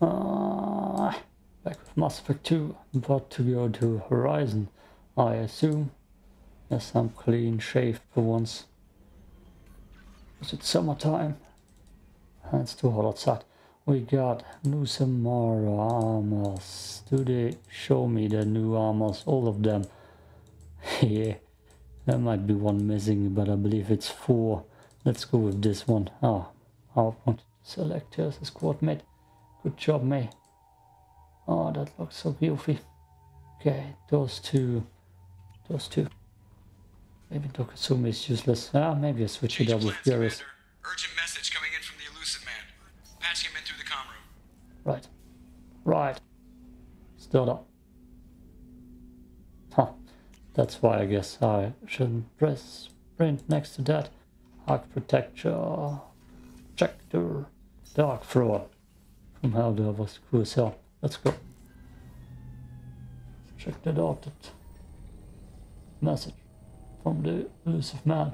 Uh, back with Mass Effect 2, about to go to Horizon, I assume. Yes, I'm clean shaved for once. Is it summertime? It's too hot outside. We got new Samara armors. Do they show me the new armors? All of them. yeah, there might be one missing, but I believe it's four. Let's go with this one. Oh, I want to select as a squad mate. Good job, May. Oh, that looks so beautiful. Okay, those two. Those two. Maybe Dokasumi is useless. Ah, maybe I switch it up with Furious. Urgent message coming in from the Illusive Man. Patching him in through the comm room. Right. Right. Still up. Huh. That's why I guess I shouldn't press print next to that. Arc Projector. Checker. Dark Fraud. From Hell was cool as hell. Let's go. Check that out. That message from the Illusive Man.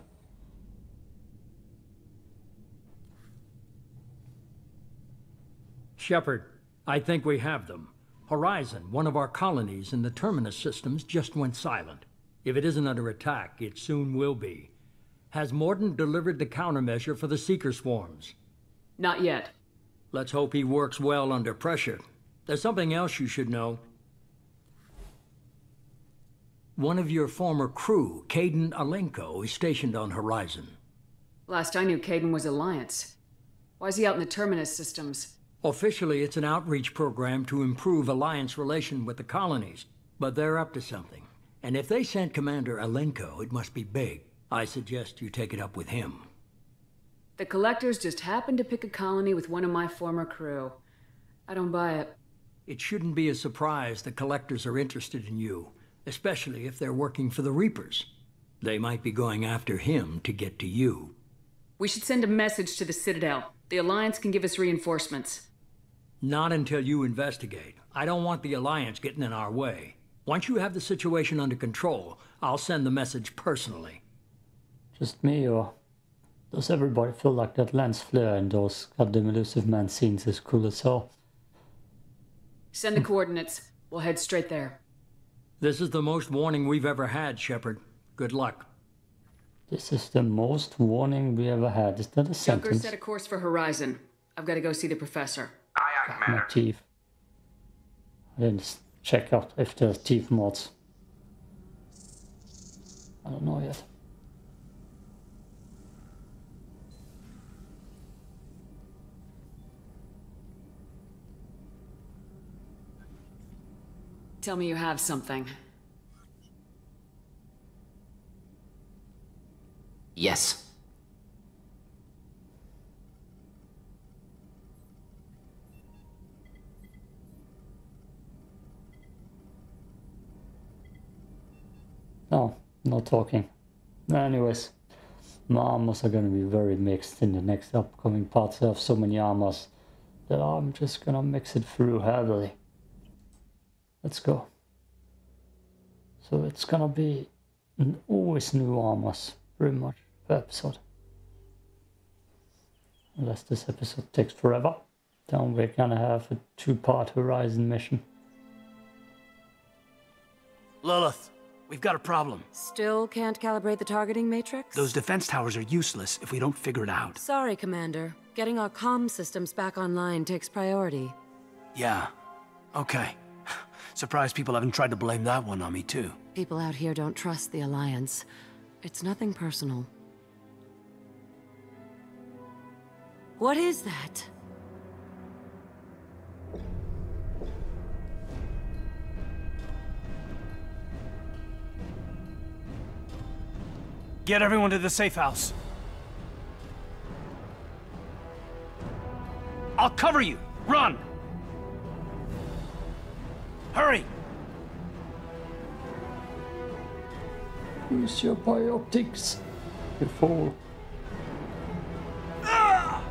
Shepard, I think we have them. Horizon, one of our colonies in the Terminus systems, just went silent. If it isn't under attack, it soon will be. Has Mordin delivered the countermeasure for the Seeker swarms? Not yet. Let's hope he works well under pressure. There's something else you should know. One of your former crew, Kaidan Alenko, is stationed on Horizon. Last I knew, Kaidan was Alliance. Why is he out in the Terminus systems? Officially, it's an outreach program to improve Alliance relation with the colonies, but they're up to something. And if they sent Commander Alenko, it must be big. I suggest you take it up with him. The Collectors just happened to pick a colony with one of my former crew. I don't buy it. It shouldn't be a surprise the Collectors are interested in you, especially if they're working for the Reapers. They might be going after him to get to you. We should send a message to the Citadel. The Alliance can give us reinforcements. Not until you investigate. I don't want the Alliance getting in our way. Once you have the situation under control, I'll send the message personally. Just me, or does everybody feel like that lens flare in those goddamn Illusive Man scenes is cool as hell? Send the coordinates. We'll head straight there. This is the most warning we've ever had, Shepard. Good luck. This is the most warning we ever had. Is that a Junker sentence? set a course for Horizon. I've got to go see the professor. Aye, aye, My Commander. teeth. I didn't check out if there's teeth mods. I don't know yet. Tell me you have something. Yes. No, no talking. Anyways, my armors are gonna be very mixed in the next upcoming parts. I have so many armors that I'm just gonna mix it through heavily. Let's go. So it's gonna be n- always new armors, pretty much per episode. Unless this episode takes forever, then we're gonna have a two-part Horizon mission. Lilith, we've got a problem. Still can't calibrate the targeting matrix? Those defense towers are useless if we don't figure it out. Sorry, Commander. Getting our comm systems back online takes priority. Yeah. Okay. Surprised people haven't tried to blame that one on me, too. People out here don't trust the Alliance. It's nothing personal. What is that? Get everyone to the safe house. I'll cover you. Run! Hurry! Use your biotics before I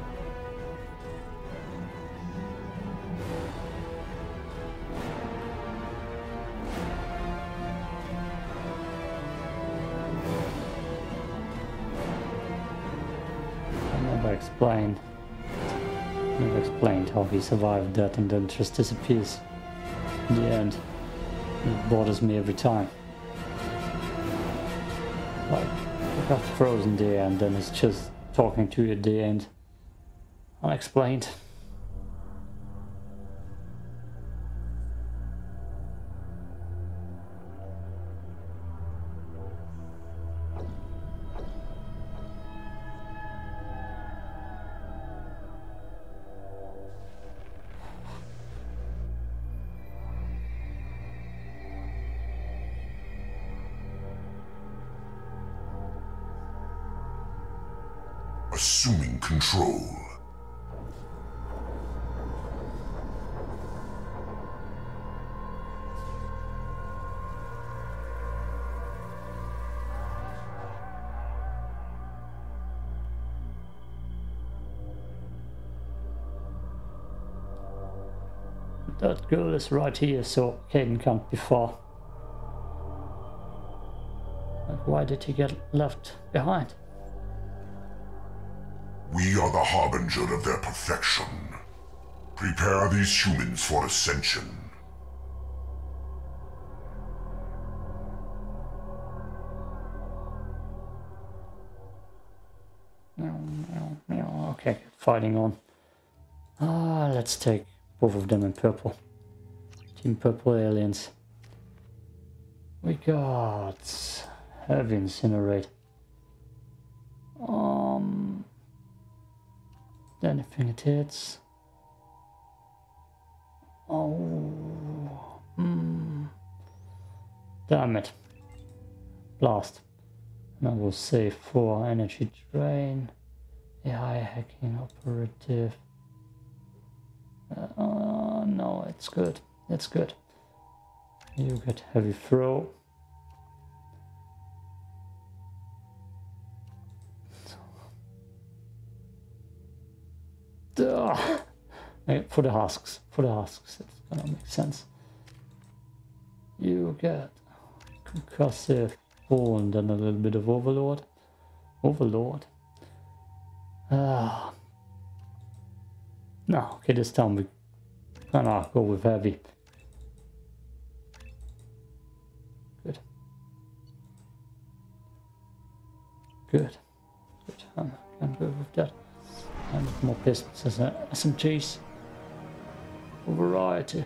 never explained. Never explained how he survived that and then just disappears in the end. It bothers me every time. Like, he got frozen there and then he's just talking to you at the end. Unexplained. Is right here, so Kaidan can't be far. But why did he get left behind? We are the harbinger of their perfection. Prepare these humans for ascension. Okay, fighting on. Ah, let's take both of them in purple. Team Purple Aliens. We got Heavy Incinerate. Um, anything it hits. Oh, hmm. Damn it. Blast. And I will save for energy drain. AI hacking operative. Uh, no, it's good. It's good. You get heavy throw. For the husks. For the husks. It's gonna make sense. You get concussive and then a little bit of overlord. Overlord. Ah. No, okay, this time we gonna go with heavy. Good. Good. Good. I'm, I'm good with that. And more pistols as a SMGs. For variety.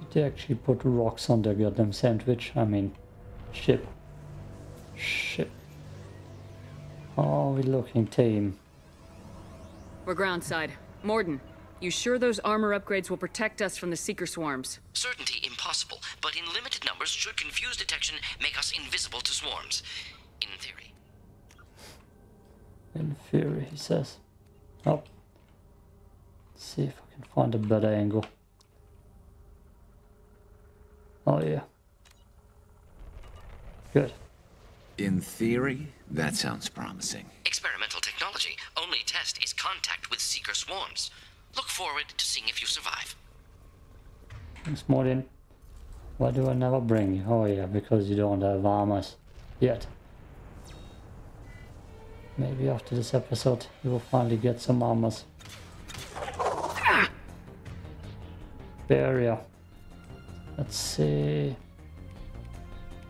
Did they actually put rocks on their goddamn sandwich. I mean. Ship. Oh, we looking tame. We're groundside. Mordin, you sure those armor upgrades will protect us from the Seeker swarms? Certainty impossible, but in limited numbers should confused detection make us invisible to swarms. In theory. In theory, he says. Oh. Let's see if I can find a better angle. Oh yeah. Good. In theory, that sounds promising. Experimental technology. Only test is contact with seeker swarms. Look forward to seeing if you survive. Thanks, Mordin. Why do I never bring you? Oh yeah, because you don't have armors yet. Maybe after this episode you will finally get some armors. Barrier. Let's see.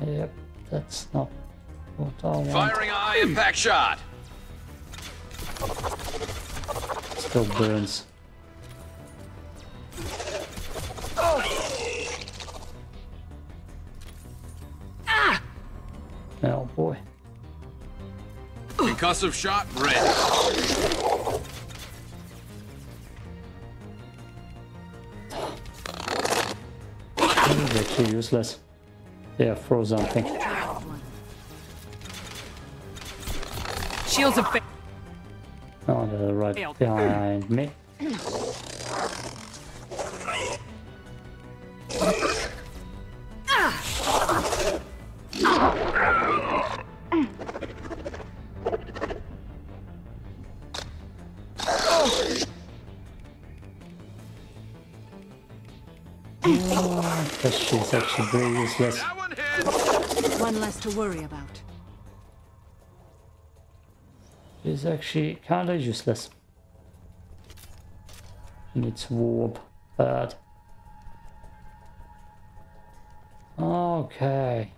Yep, that's not want. Firing high impact shot. Still burns. Ah! Oh boy. Concussive shot ready. Is actually useless. Yeah, throw something. Shields of fa- Oh, they're right behind me. Ah. Because she's actually very useless. That one! One less to worry about. She's actually kinda useless. She needs warp. Bad. Okay.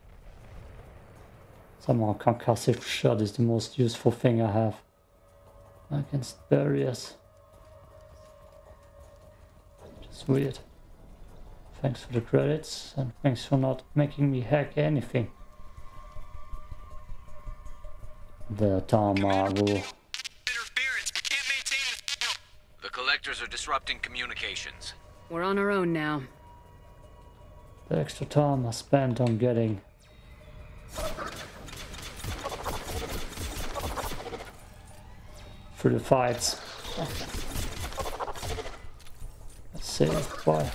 Somehow concussive shot is the most useful thing I have against barriers. Just weird. Thanks for the credits and thanks for not making me hack anything. The Tamago. Uh, interference. We can't maintain this. The collectors are disrupting communications. We're on our own now. The extra time I spent on getting through the fights. Saved by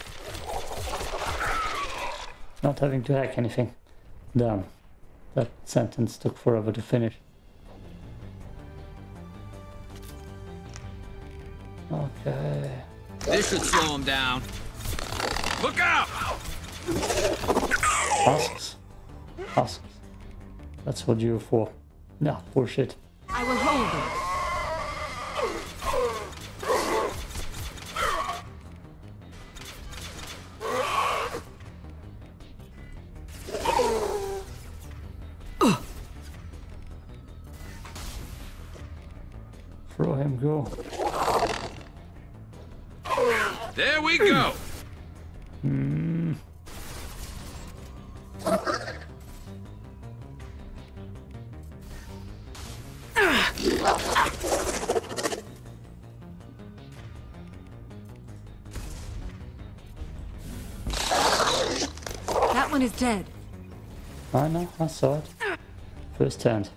not having to hack anything. Damn, that sentence took forever to finish. Should slow him down. Look out! Husks. Husks. That's what you're for. No, bullshit. I will hold them. There we go! Hmm. That one is dead. I know, I saw it. First hand.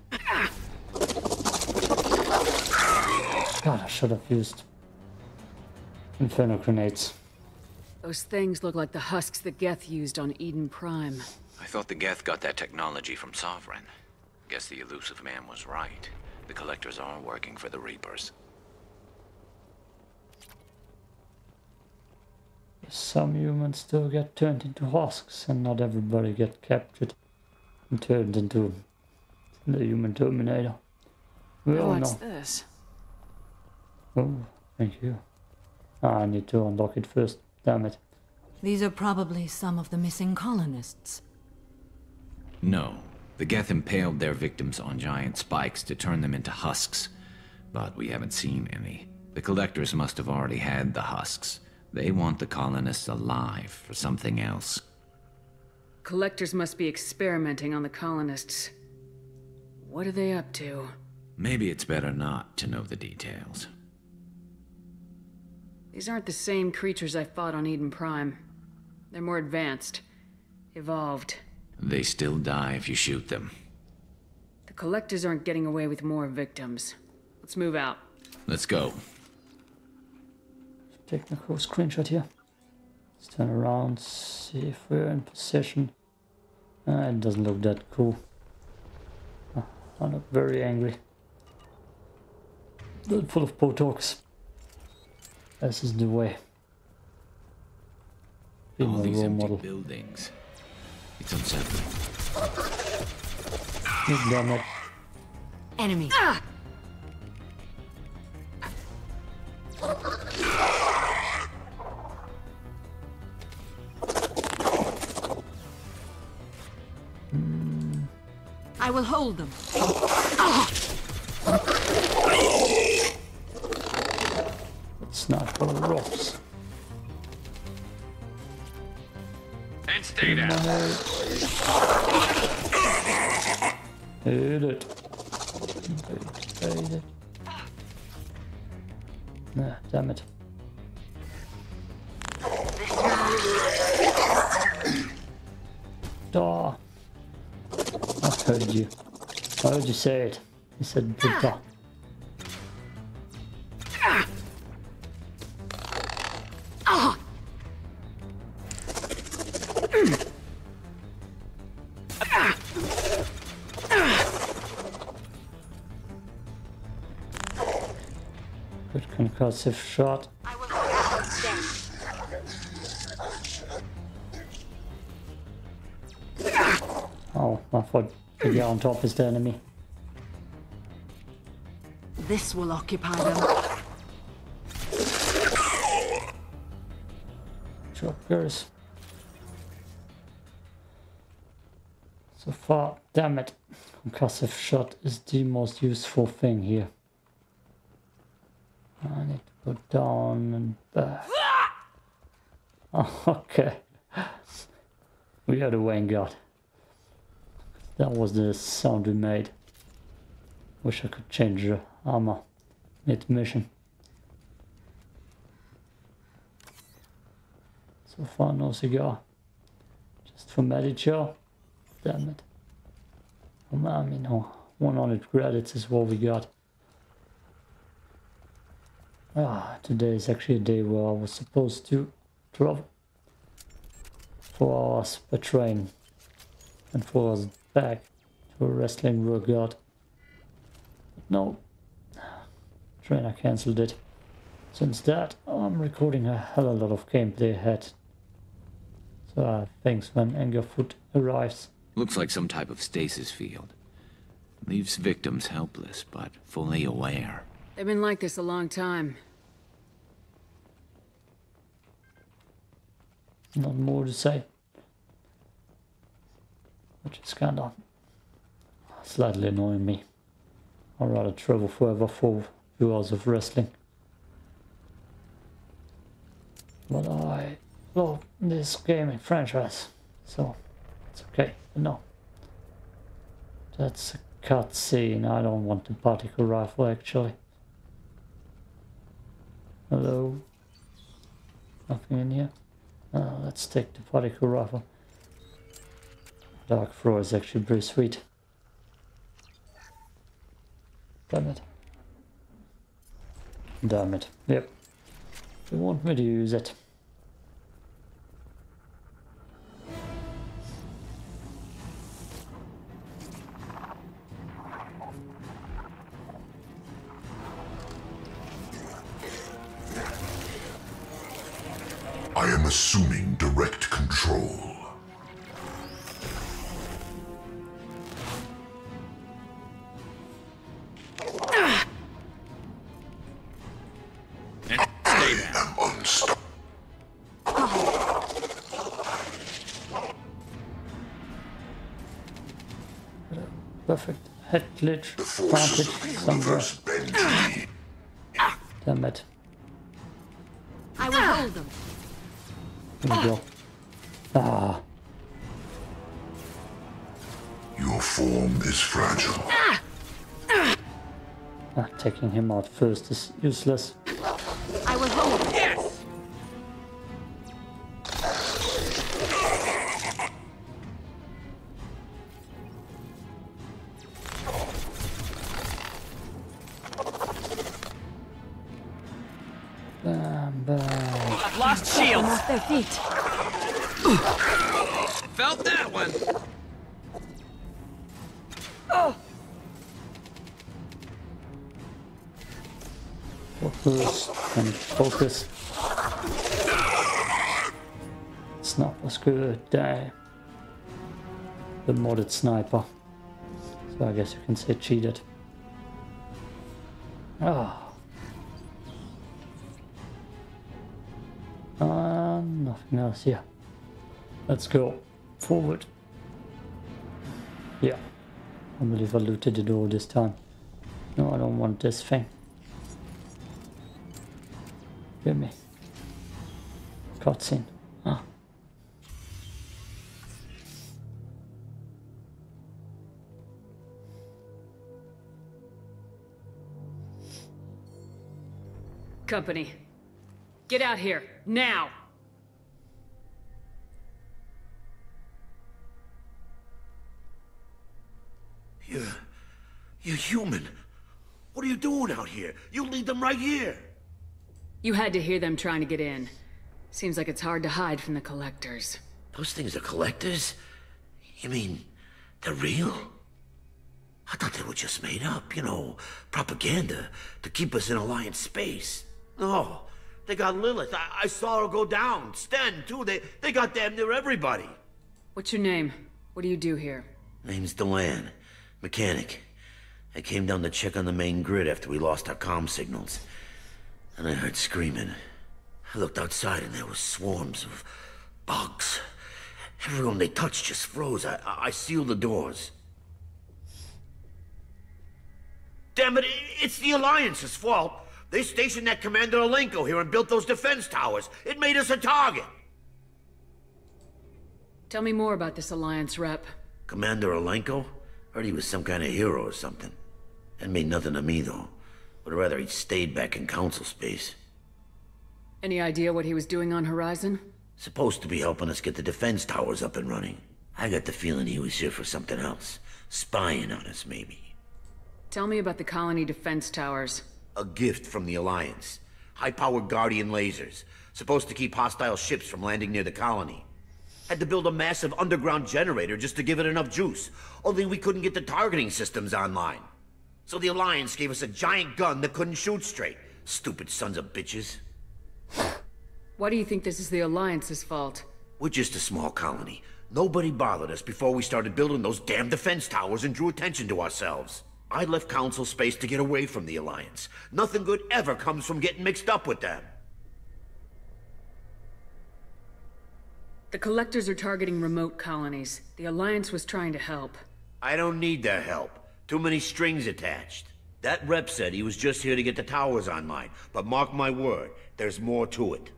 God, I should have used Inferno grenades. Those things look like the husks that Geth used on Eden Prime. I thought the Geth got that technology from Sovereign. Guess the Illusive Man was right. The collectors are working for the Reapers. Some humans still get turned into husks, and not everybody get captured and turned into the human Terminator. We all What's know. this? Oh, thank you. Ah, I need to unlock it first. Damn it. These are probably some of the missing colonists. No. The Geth impaled their victims on giant spikes to turn them into husks. But we haven't seen any. The collectors must have already had the husks. They want the colonists alive for something else. Collectors must be experimenting on the colonists. What are they up to? Maybe it's better not to know the details. These aren't the same creatures I fought on Eden Prime. They're more advanced. Evolved. They still die if you shoot them. The collectors aren't getting away with more victims. Let's move out. Let's go. Take a cool screenshot here. Let's turn around, see if we're in position. Ah, it doesn't look that cool. Ah, I look very angry. Full of Botox. This is the way. Be All my these empty model. buildings. It's unsettling. Damn it. Enemy. Hmm. I will hold them. It's Hit it. It. Nah, damn it. Da. I heard you. I heard you say it. You said Buddha. Concussive shot. Oh, I thought the guy on top is the enemy. This will occupy them. Truckers. So far, damn it. Concussive shot is the most useful thing here. I need go down and back. Oh, okay. We are the Vanguard. That was the sound we made. Wish I could change the armor mid-mission. So far, no cigar. Just for Medichar. Damn it. I mean, no. 100 credits is what we got. Ah, today is actually a day where I was supposed to travel. Four hours per train. And four hours back to a wrestling workout. But no. Trainer cancelled it. Since that, I'm recording a hell of a lot of gameplay ahead. So uh, thanks when Angerfoot arrives. Looks like some type of stasis field. Leaves victims helpless, but fully aware. They've been like this a long time. Not more to say. Which is kinda slightly annoying me. I'd rather travel forever for two hours of wrestling. But I love this gaming franchise, so it's okay. No. That's a cutscene. I don't want the particle rifle actually. Hello? Nothing in here? Uh, let's take the particle rifle. Dark throw is actually pretty sweet. Damn it. Damn it. Yep. They want me to use it. Am unstoppable. Perfect. Head glitch. The forces of Vantage the somewhere. universe bend. Damn it. I will hold them. Here we go. Ah. Your form is fragile. ah, taking him out first is useless. Feet. Felt that one. Oh. Focus and focus. Snap was good. Damn. The modded sniper. So I guess you can say cheated. Nothing else here. Let's go forward. Yeah. I believe I looted the door this time. No, I don't want this thing. Give me. Cutscene. Ah. Company. Get out here, now! You're... you're human. What are you doing out here? You lead them right here. You had to hear them trying to get in. Seems like it's hard to hide from the collectors. Those things are collectors? You mean, they're real? I thought they were just made up, you know, propaganda to keep us in Alliance space. No, they got Lilith. I, I saw her go down. Sten, too. They, they got damn near everybody. What's your name? What do you do here? Name's Delan. Mechanic. I came down to check on the main grid after we lost our comm signals. And I heard screaming. I looked outside and there were swarms of bugs. Everyone they touched just froze. I, I sealed the doors. Damn it, it's the Alliance's fault. They stationed that Commander Alenko here and built those defense towers. It made us a target. Tell me more about this Alliance rep. Commander Alenko? Heard he was some kind of hero or something. That made nothing to me, though. Would rather he'd stayed back in Council space. Any idea what he was doing on Horizon? Supposed to be helping us get the defense towers up and running. I got the feeling he was here for something else. Spying on us, maybe. Tell me about the colony defense towers. A gift from the Alliance. High-powered Guardian lasers. Supposed to keep hostile ships from landing near the colony. Had to build a massive underground generator just to give it enough juice. Only we couldn't get the targeting systems online. So the Alliance gave us a giant gun that couldn't shoot straight. Stupid sons of bitches. Why do you think this is the Alliance's fault? We're just a small colony. Nobody bothered us before we started building those damn defense towers and drew attention to ourselves. I left Council space to get away from the Alliance. Nothing good ever comes from getting mixed up with them. The Collectors are targeting remote colonies. The Alliance was trying to help. I don't need their help. Too many strings attached. That rep said he was just here to get the towers online, but mark my word, there's more to it.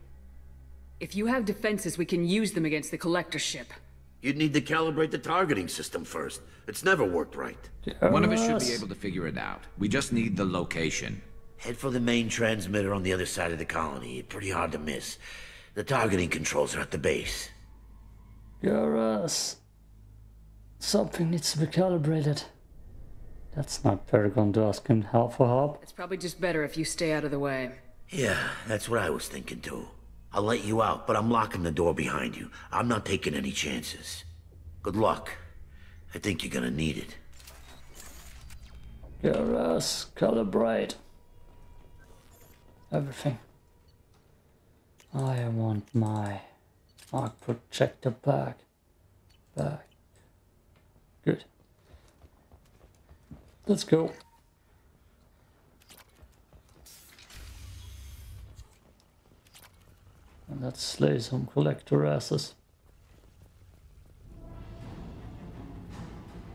If you have defenses, we can use them against the Collector ship. You'd need to calibrate the targeting system first. It's never worked right. One of us should be able to figure it out. We just need the location. Head for the main transmitter on the other side of the colony. Pretty hard to miss. The targeting controls are at the base. Garrus. Uh, something needs to be calibrated. That's not Paragon to ask him help for help. It's probably just better if you stay out of the way. Yeah, that's what I was thinking too. I'll let you out, but I'm locking the door behind you. I'm not taking any chances. Good luck. I think you're gonna need it. Garrus, calibrate. Everything. I want my arc projector back. Back. Good. Let's go. And let's slay some collector asses.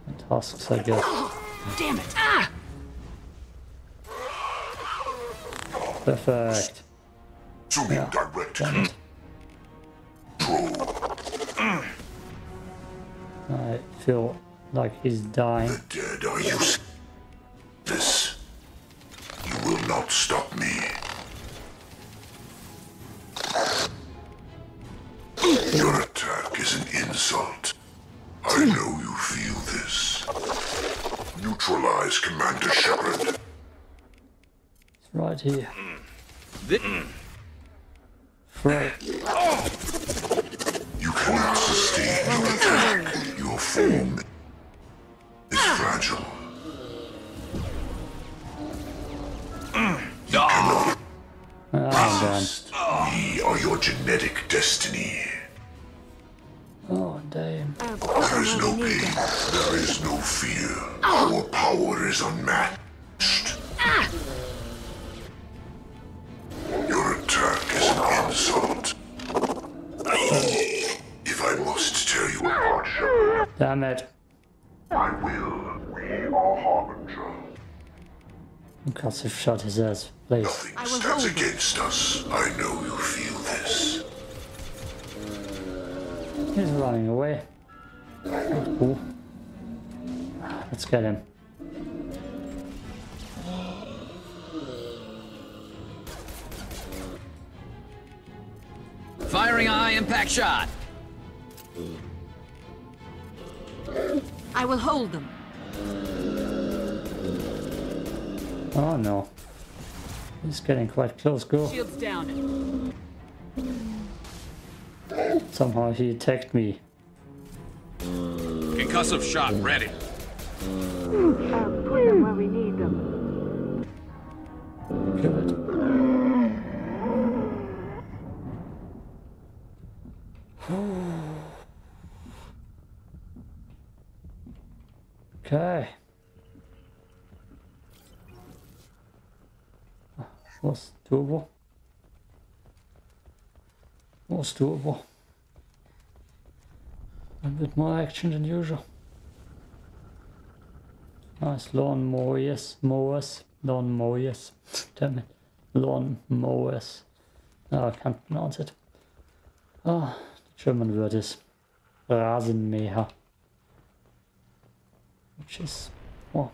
And husks, I guess. Damn it! Ah! Perfect. Zooming Yeah. direct Damn it. I feel like he's dying. The Dead are you? Me. Your attack is an insult. I know you feel this. Neutralize Commander Shepard. It's right here. Thi- Throw. You cannot sustain your attack. Your form genetic destiny. Oh, damn. There is no pain. There is no fear. Our power is unmatched. Your attack is an insult. If I must tear you apart, Shepard, Damn it. I will. We are Harbinger. Concussive shot his ass, please. Nothing stands against us. I know you feel this. He's running away. Cool. Let's get him. Firing a high impact shot. I will hold them. Oh no. He's getting quite close, go. Shields down. Somehow he attacked me. Concussive shot ready. Put them where we need them. Good. Okay. Was doable. Was doable. A bit more action than usual. Nice lawn mowers, mowers, lawn mowers. Damn it, lawn mowers. I can't pronounce it. Ah, the German word is Rasenmäher, which is well.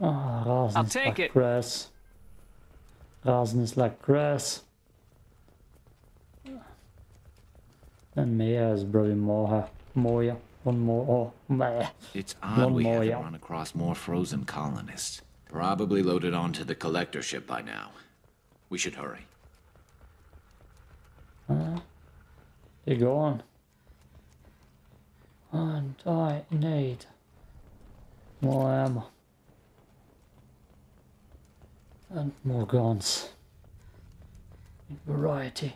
Ah, Rasen I'll is take like it. grass. Rasen is like grass. And Mäher is probably more, more, one more, oh, meh. It's odd One we more, haven't yeah. run across more frozen colonists. Probably loaded onto the collector ship by now. We should hurry. Uh, they're gone. And I need more ammo. And more guns. Variety.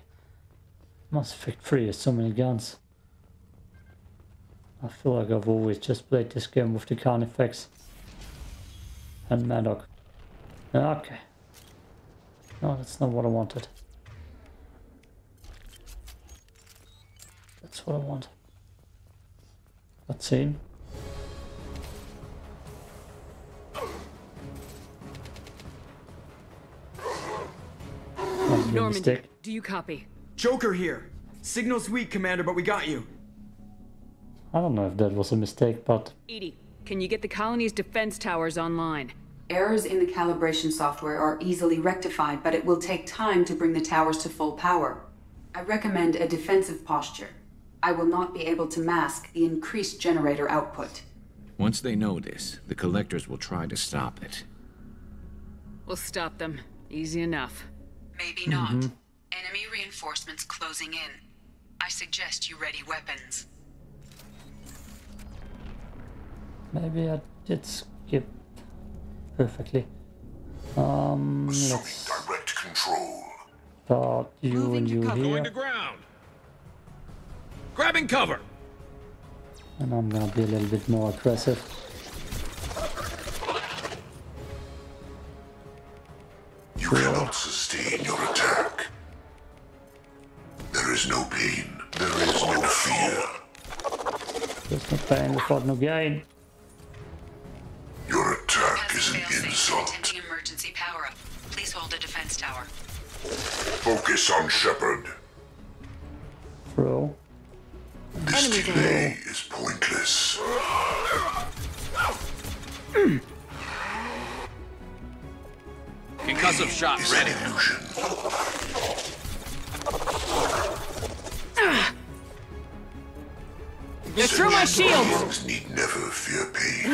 Mass Effect 3 has so many guns. I feel like I've always just played this game with the Carnifex and Mattock. Ah, okay. No, that's not what I wanted. That's what I want. Let's Normandy, mistake. do you copy? Joker here. Signal's weak, Commander, but we got you. I don't know if that was a mistake, but EDI, can you get the colony's defense towers online? Errors in the calibration software are easily rectified, but it will take time to bring the towers to full power. I recommend a defensive posture. I will not be able to mask the increased generator output. Once they know this, the collectors will try to stop it. We'll stop them. Easy enough. Maybe not. Enemy reinforcements closing in. I suggest you ready weapons. maybe I did skip perfectly. Um, let's Direct control. start you and you Going here, to ground. Grabbing cover. and I'm gonna be a little bit more aggressive. You cannot sustain your attack. There is no pain. There is no fear. There's no pain without no gain. Your attack is an Failsafe insult. attempting emergency power up. Please hold a defense tower. Focus on Shepard. Throw. This delay is pointless. Hmm. Concussive shot Is ready. an illusion. They're through my shields! Beings need never fear pain.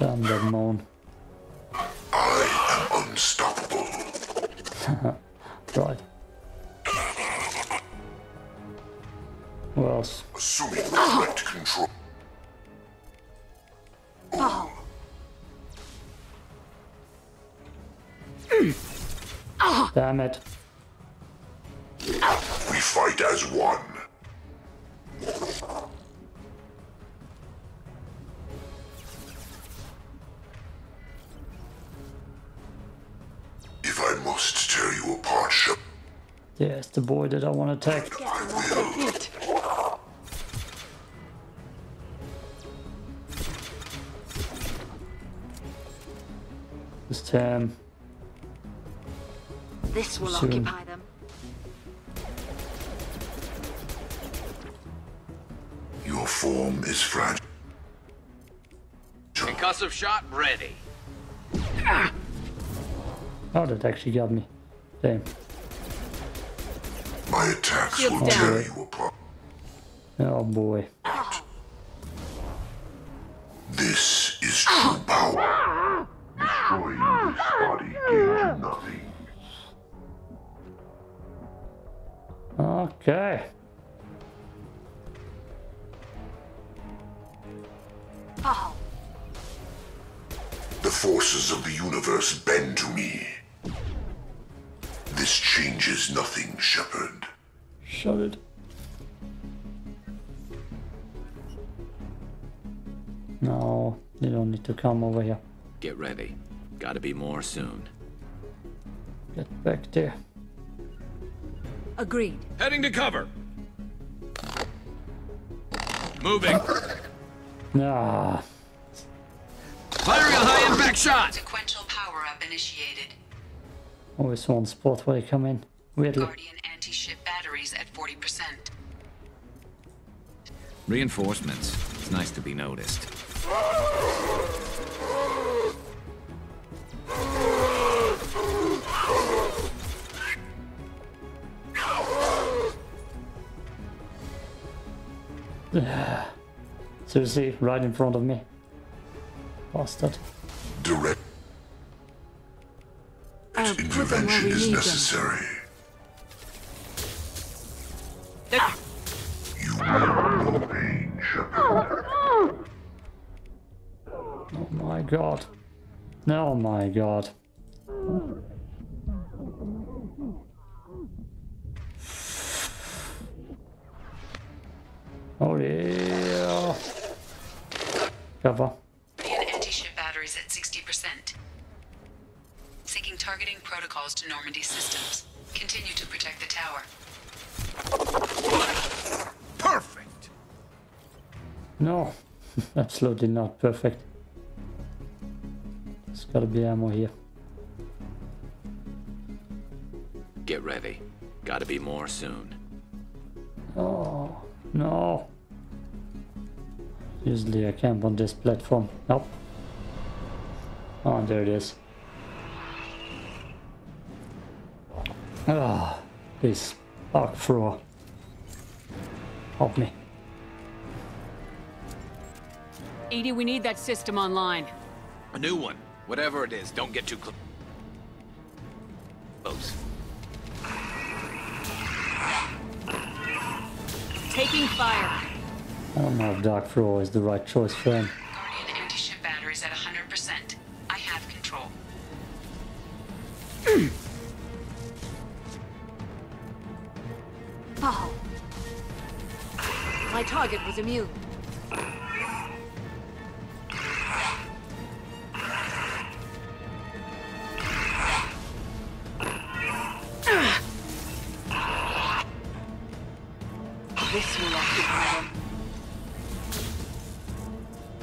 Damn that moan. I am unstoppable. Right. Who else? Assuming direct control. Damn it. We fight as one. If I must tear you apart, Shepard, There's the boy that I want to attack. This time. This will Soon. occupy them. your form is fragile. Concussive shot ready. Ah! Oh, that actually got me. Damn. My attacks Shields will down. tear you apart. Oh boy. Ah. This Okay. Oh. The forces of the universe bend to me. This changes nothing, Shepard. Shepard. No, you don't need to come over here. Get ready. Gotta be more soon. Get back there. Agreed. Heading to cover. Moving. Ah, Firing a high impact shot. Sequential power up initiated. always one spot where they come in. Weirdly. Guardian anti-ship batteries at 40%. Reinforcements. It's nice to be noticed. Seriously, right in front of me. Bastard. Direct I'll put them where intervention is need them. necessary. You will know pain, Shepard. Oh my god. Oh my god. Oh yeah. Cover. Guardian anti-ship batteries at 60%. Syncing targeting protocols to Normandy systems. Continue to protect the tower. Perfect. No, absolutely not perfect. There's gotta be ammo here. Get ready. Gotta be more soon. Oh, no. Usually I camp on this platform. Nope. Oh, there it is. Ah, this arc thrower. Help me. EDI, we need that system online. A new one. Whatever it is, don't get too close. Taking fire. I don't know if Dark Thrower is the right choice for him. Guardian anti-ship batteries at 100%. I have control. Oh. My target was immune. This will occupy them.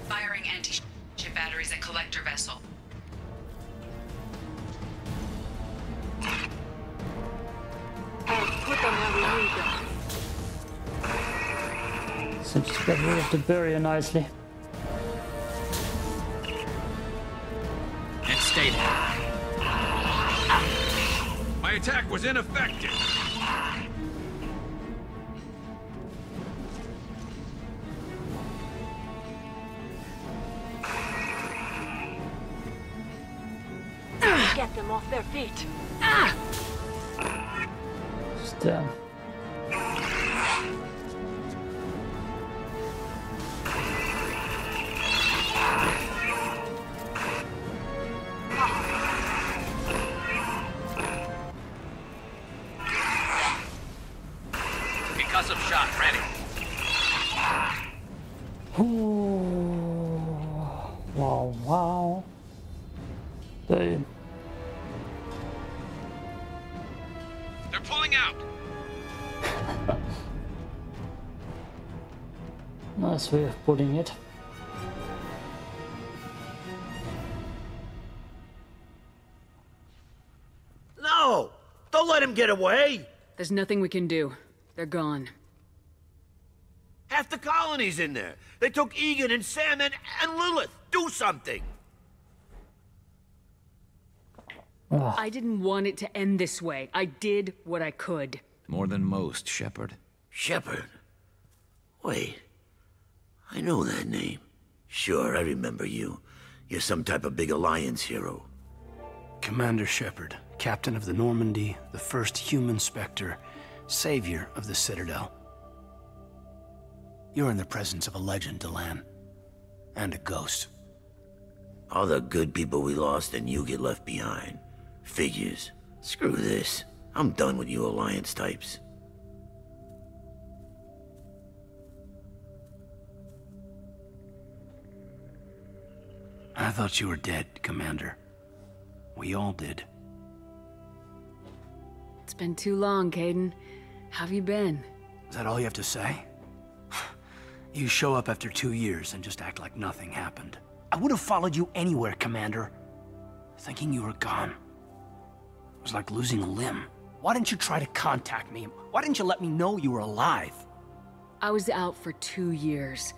Firing anti-ship batteries at collector vessel. I'll put them where we need them. Seems to get rid of the barrier nicely. And stay there. My attack was ineffective. Nice way of putting it. No! Don't let him get away! There's nothing we can do. They're gone. Half the colony's in there. They took Egan and Sam and, and Lilith. Do something! Ah. I didn't want it to end this way. I did what I could. More than most, Shepard. Shepard? Wait. I know that name. Sure, I remember you. You're some type of big Alliance hero. Commander Shepard, captain of the Normandy, the first human Spectre, savior of the Citadel. You're in the presence of a legend, Delan. And a ghost. All the good people we lost and you get left behind. Figures. Screw this. I'm done with you Alliance types. I thought you were dead, Commander. We all did. It's been too long. How have you been? Is that all you have to say? You show up after two years and just act like nothing happened. I would have followed you anywhere, Commander. Thinking you were gone. It was like losing a limb. Why didn't you try to contact me? Why didn't you let me know you were alive? I was out for two years.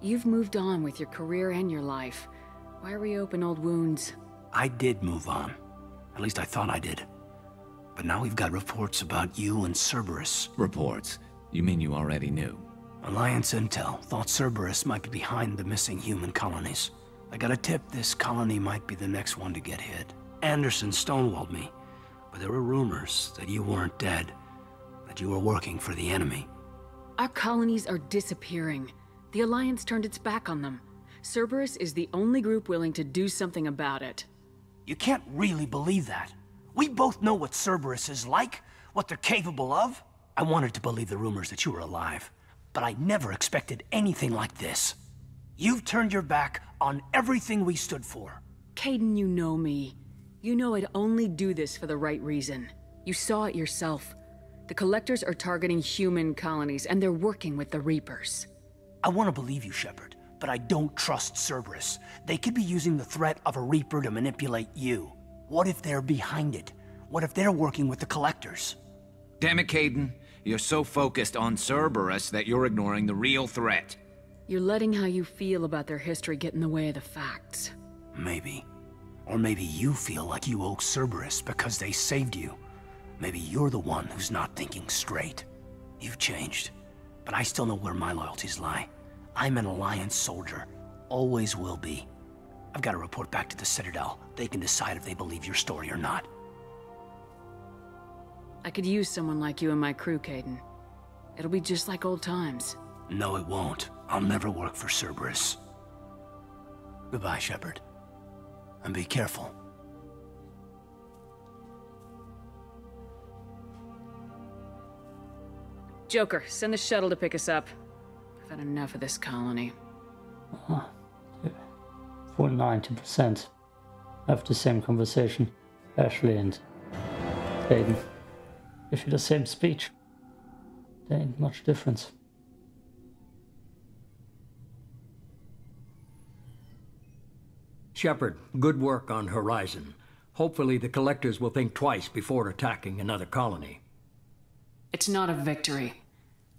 You've moved on with your career and your life. Why reopen old wounds? I did move on. At least I thought I did. But now we've got reports about you and Cerberus. Reports? You mean you already knew? Alliance Intel thought Cerberus might be behind the missing human colonies. I got a tip this colony might be the next one to get hit. Anderson stonewalled me, but there were rumors that you weren't dead, that you were working for the enemy. Our colonies are disappearing. The Alliance turned its back on them. Cerberus is the only group willing to do something about it. You can't really believe that. We both know what Cerberus is like, what they're capable of. I wanted to believe the rumors that you were alive but I never expected anything like this. You've turned your back on everything we stood for. Kaidan, you know me. You know I'd only do this for the right reason. You saw it yourself. The Collectors are targeting human colonies, and they're working with the Reapers. I want to believe you, Shepard, but I don't trust Cerberus. They could be using the threat of a Reaper to manipulate you. What if they're behind it? What if they're working with the Collectors? Damn it, Kaidan. You're so focused on Cerberus that you're ignoring the real threat. You're letting how you feel about their history get in the way of the facts. Maybe. Or maybe you feel like you owe Cerberus because they saved you. Maybe you're the one who's not thinking straight. You've changed. But I still know where my loyalties lie. I'm an Alliance soldier. Always will be. I've got to report back to the Citadel. They can decide if they believe your story or not. I could use someone like you in my crew, Kaidan. It'll be just like old times. No, it won't. I'll never work for Cerberus. Goodbye, Shepard. And be careful. Joker, send the shuttle to pick us up. I've had enough of this colony. Uh, full 90% have the same conversation. Ashley and Kaidan. give you the same speech. There ain't much difference. Shepard, good work on Horizon. Hopefully the Collectors will think twice before attacking another colony. It's not a victory.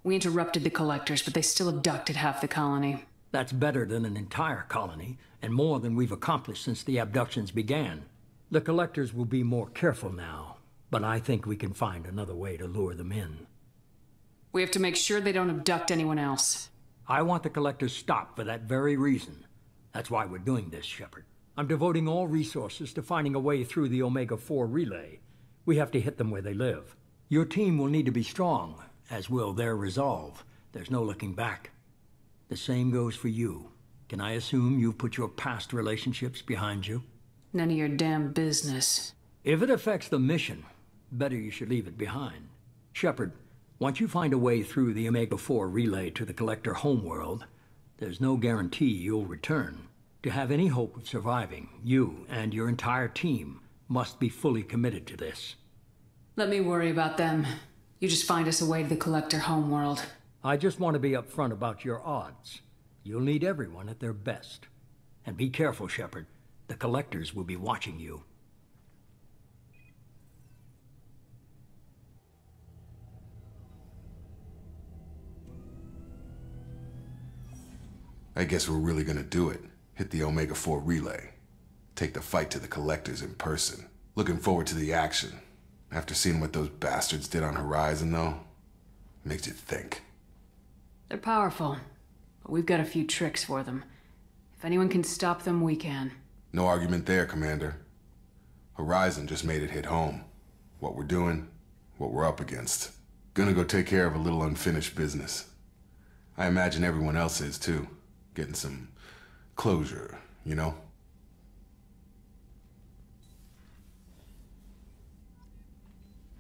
We interrupted the Collectors, but they still abducted half the colony. That's better than an entire colony, and more than we've accomplished since the abductions began. The Collectors will be more careful now, but I think we can find another way to lure them in. We have to make sure they don't abduct anyone else. I want the Collectors stopped for that very reason. That's why we're doing this, Shepard. I'm devoting all resources to finding a way through the Omega-4 relay. We have to hit them where they live. Your team will need to be strong, as will their resolve. There's no looking back. The same goes for you. Can I assume you've put your past relationships behind you? None of your damn business. If it affects the mission, better you should leave it behind. Shepard, once you find a way through the Omega-4 relay to the Collector homeworld, there's no guarantee you'll return. To have any hope of surviving, you and your entire team must be fully committed to this. Let me worry about them. You just find us a way to the Collector homeworld. I just want to be upfront about your odds. You'll need everyone at their best. And be careful, Shepard. The Collectors will be watching you. I guess we're really gonna do it. Hit the Omega-4 relay. Take the fight to the Collectors in person. Looking forward to the action. After seeing what those bastards did on Horizon, though, makes you think. They're powerful, but we've got a few tricks for them. If anyone can stop them, we can. No argument there, Commander. Horizon just made it hit home. What we're doing, what we're up against. Gonna go take care of a little unfinished business. I imagine everyone else is, too. Getting some closure, you know?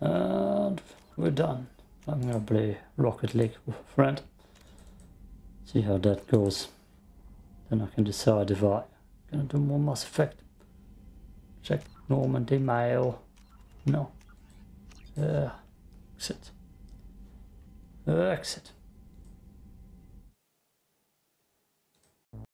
And we're done. I'm gonna play Rocket League with a friend. See how that goes. Then I can decide if I'm gonna do more Mass Effect. Check Normandy Mail. No. Yeah. exit. Uh, exit.